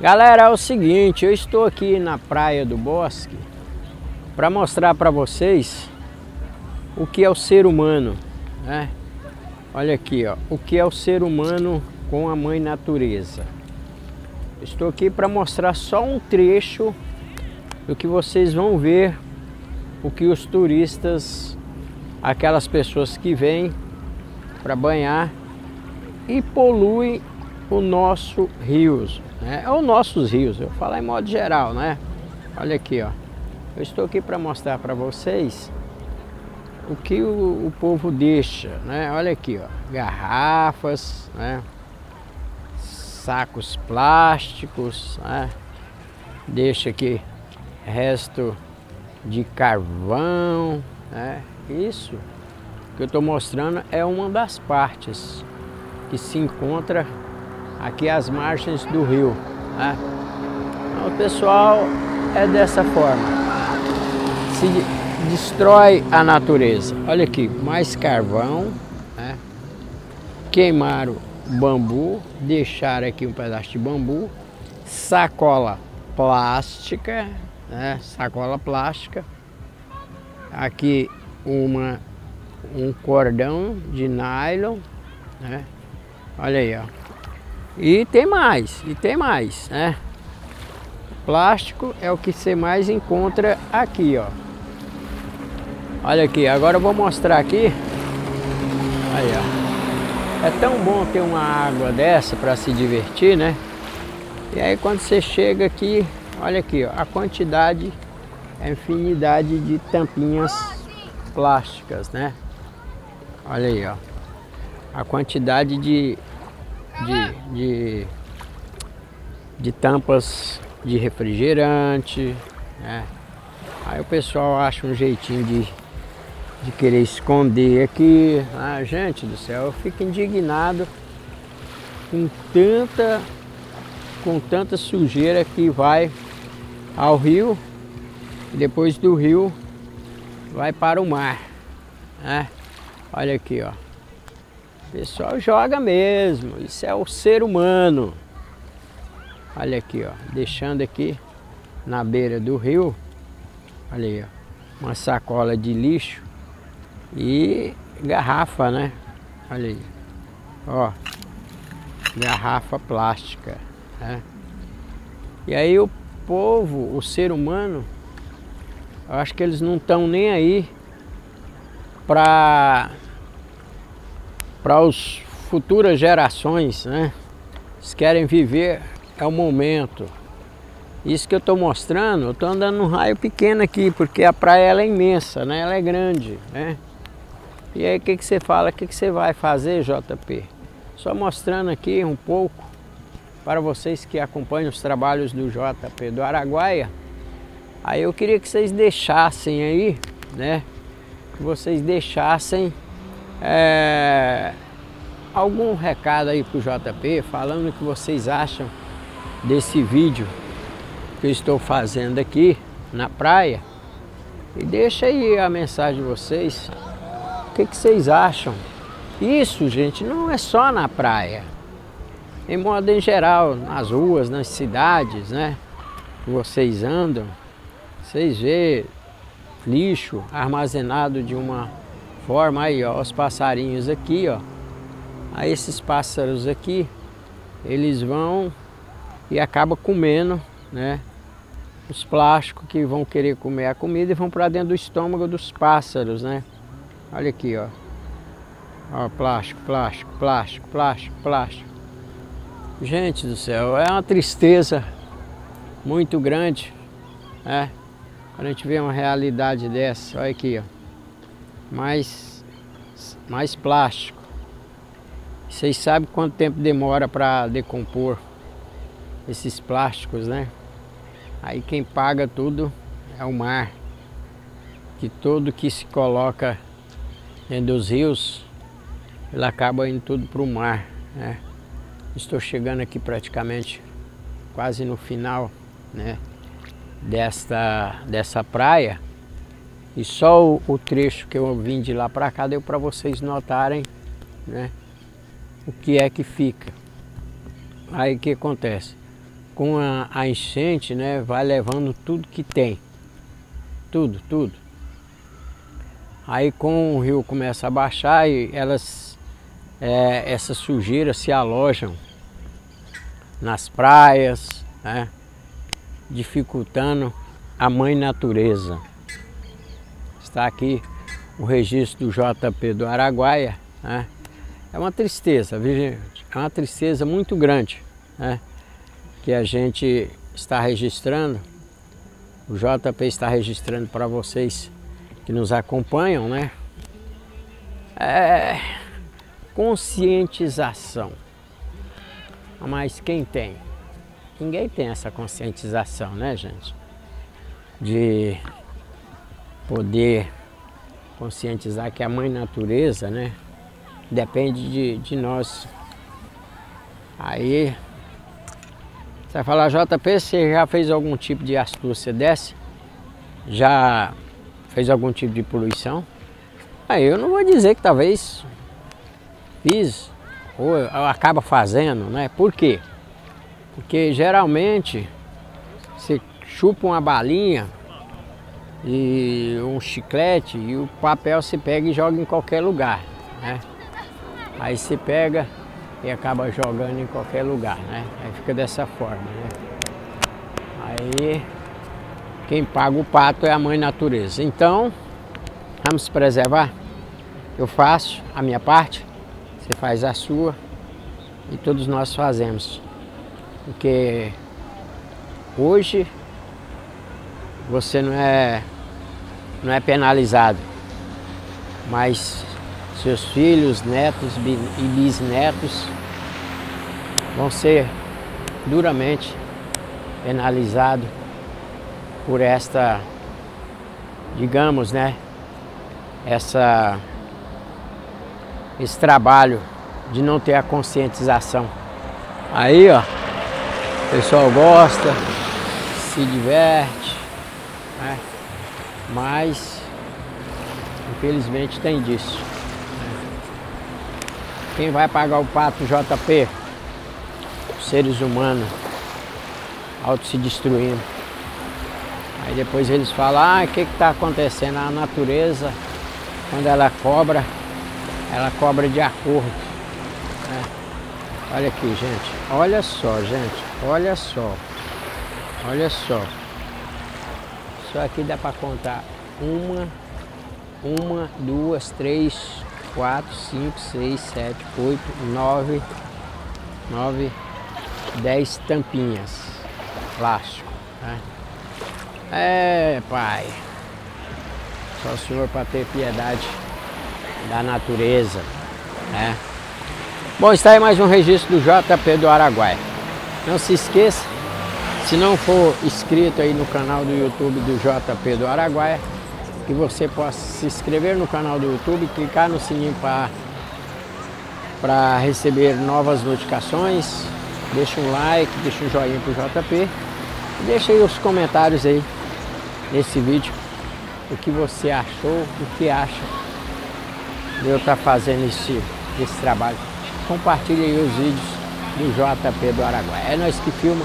Galera, é o seguinte, eu estou aqui na Praia do Bosque para mostrar para vocês o que é o ser humano, né? Olha aqui, ó, o que é o ser humano com a mãe natureza. Estou aqui para mostrar só um trecho do que vocês vão ver o que os turistas, aquelas pessoas que vêm para banhar e poluem o nosso rios, né? Ou nossos rios, eu falo em modo geral, né? Olha aqui, ó. Eu estou aqui para mostrar para vocês o que o, o, povo deixa, né? Olha aqui, ó. Garrafas, né? Sacos plásticos, né? Deixa aqui resto de carvão, né? Isso que eu estou mostrando é uma das partes que se encontra aqui às margens do rio. Né? Então, o pessoal é dessa forma. Se destrói a natureza. Olha aqui, mais carvão, né? queimaram bambu, deixaram aqui um pedaço de bambu, sacola plástica, né? sacola plástica, aqui uma um cordão de nylon, né? Olha aí, ó. E tem mais, e tem mais, né? Plástico é o que você mais encontra aqui, ó. Olha aqui, agora eu vou mostrar aqui. Aí, ó. É tão bom ter uma água dessa para se divertir, né? E aí quando você chega aqui, olha aqui, ó, a quantidade, a infinidade de tampinhas plásticas, né? Olha aí, ó. A quantidade de de, de, de tampas de refrigerante. Né? Aí o pessoal acha um jeitinho de, de querer esconder aqui. Ah, gente do céu, eu fico indignado com tanta, com tanta sujeira que vai ao rio e depois do rio vai para o mar. Né? Olha aqui, ó. Pessoal joga mesmo, isso é o ser humano. Olha aqui, ó, deixando aqui na beira do rio, olha aí, ó, uma sacola de lixo e garrafa, né? Olha aí, ó, garrafa plástica, né? E aí o povo, o ser humano, eu acho que eles não estão nem aí para para as futuras gerações, né? Eles querem viver é o momento. Isso que eu estou mostrando, eu estou andando num raio pequeno aqui, porque a praia é imensa, né? Ela é grande, né? E aí o que, que você fala, o que, que você vai fazer, JP? Só mostrando aqui um pouco para vocês que acompanham os trabalhos do JP do Araguaia. Aí eu queria que vocês deixassem aí, né? Que vocês deixassem é, algum recado aí para o JP falando o que vocês acham desse vídeo que eu estou fazendo aqui na praia? E deixa aí a mensagem de vocês. O que, que vocês acham? Isso gente não é só na praia. Em modo em geral nas ruas nas cidades né? Vocês andam vocês vê lixo armazenado de uma forma aí, ó, os passarinhos aqui, ó. Aí esses pássaros aqui, eles vão e acabam comendo, né? Os plásticos que vão querer comer a comida e vão para dentro do estômago dos pássaros, né? Olha aqui, ó. Ó, plástico, plástico, plástico, plástico, plástico. Gente do céu, é uma tristeza muito grande, né? Quando a gente vê uma realidade dessa, olha aqui, ó mais, mais plástico. Vocês sabem quanto tempo demora para decompor esses plásticos, né? Aí quem paga tudo é o mar. Que tudo que se coloca dentro dos rios, ele acaba indo tudo para o mar, né? Estou chegando aqui praticamente quase no final, né? Desta, dessa praia. E só o, o trecho que eu vim de lá para cá deu para vocês notarem né, o que é que fica. Aí o que acontece? com a, a enchente, né, vai levando tudo que tem. Tudo, tudo. Aí com o rio começa a baixar e elas, é, essas sujeiras se alojam nas praias, né, dificultando a mãe natureza. Está aqui o registro do JP do Araguaia. Né? É uma tristeza? É uma tristeza muito grande né? que a gente está registrando. O JP está registrando para vocês que nos acompanham, né? É conscientização. Mas quem tem? Ninguém tem essa conscientização, né, gente? De poder conscientizar que a mãe natureza, né, depende de, de nós. Aí, você vai falar, JP, você já fez algum tipo de astúcia dessa? Já fez algum tipo de poluição? Aí eu não vou dizer que talvez fiz, ou acaba fazendo, né? Por quê? Porque geralmente você chupa uma balinha e um chiclete e o papel se pega e joga em qualquer lugar, né? Aí você pega e acaba jogando em qualquer lugar, né? Aí fica dessa forma, né? Aí quem paga o pato é a mãe natureza. Então, vamos preservar. Eu faço a minha parte, você faz a sua e todos nós fazemos. Porque hoje você não é, não é penalizado, mas seus filhos, netos e bisnetos vão ser duramente penalizados por esta, digamos, né, essa, esse trabalho de não ter a conscientização. Aí, ó, o pessoal gosta, se diverte, né? mas infelizmente tem disso. Quem vai pagar o pato JP? Os seres humanos, auto se destruindo. Aí depois eles falam, ah, o que está acontecendo? A natureza, quando ela cobra, ela cobra de acordo. Né? Olha aqui, gente. Olha só, gente. Olha só. Olha só. Isso aqui dá para contar uma, uma, duas, três, quatro, cinco, seis, sete, oito, nove, nove, dez tampinhas plástico. Né? É, pai. Só o Senhor para ter piedade da natureza, né? Bom, está aí mais um registro do JP do Araguaia. Não se esqueça, se não for inscrito aí no canal do YouTube do JP do Araguaia, que você possa se inscrever no canal do YouTube, clicar no sininho para receber novas notificações, deixa um like, deixa um joinha pro JP, deixa aí os comentários aí nesse vídeo o que você achou, o que acha de eu estar tá fazendo esse, esse trabalho. Compartilhe aí os vídeos do JP do Araguaia. É nós que filma,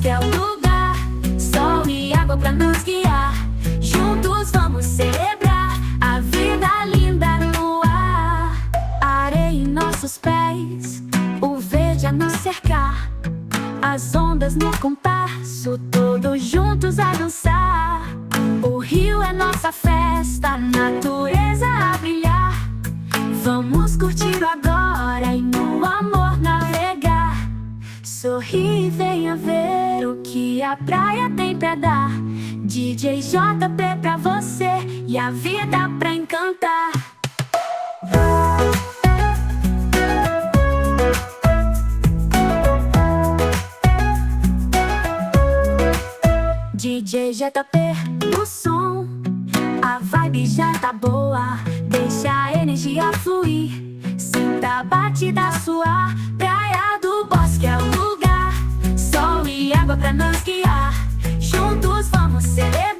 Que é o lugar, sol e água pra nos guiar. Juntos vamos celebrar a vida linda no ar. Areia em nossos pés, o verde a nos cercar. As ondas no compasso, todos juntos a dançar. O rio é nossa festa, a natureza a brilhar. Vamos curtir agora e no amor navegar. Sorri e venha ver. O que a praia tem pra dar. DJ JP pra você e a vida pra encantar. DJ JP no som, a vibe já tá boa. Deixa a energia fluir, sinta a batida sua. Praia do Bosque é o lugar água pra nos guiar. Juntos vamos celebrar